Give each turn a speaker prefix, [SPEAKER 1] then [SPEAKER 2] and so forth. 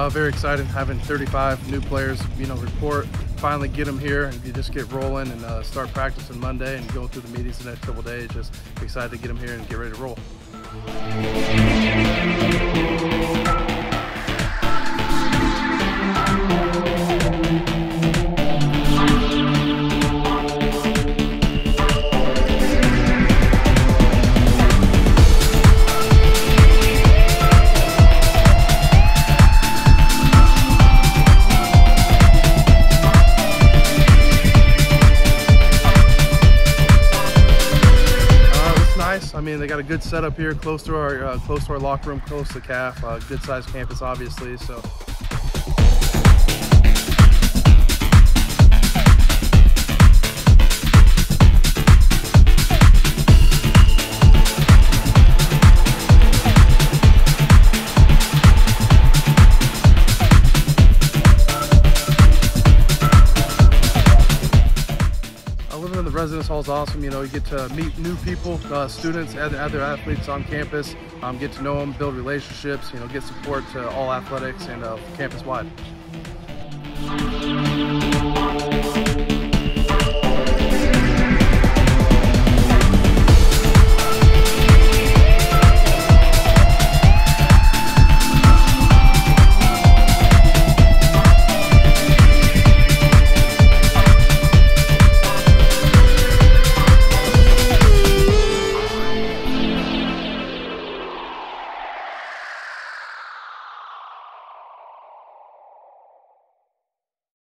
[SPEAKER 1] Uh, very excited having 35 new players, you know, report, finally get them here and you just get rolling and uh, start practicing Monday and go through the meetings the next couple days. Just excited to get them here and get ready to roll. I mean, they got a good setup here, close to our uh, close to our locker room, close to CAF. Uh, good sized campus, obviously. So the residence hall is awesome. You know, you get to meet new people, uh, students, other, other athletes on campus, um, get to know them, build relationships, you know, get support to all athletics and uh, campus wide.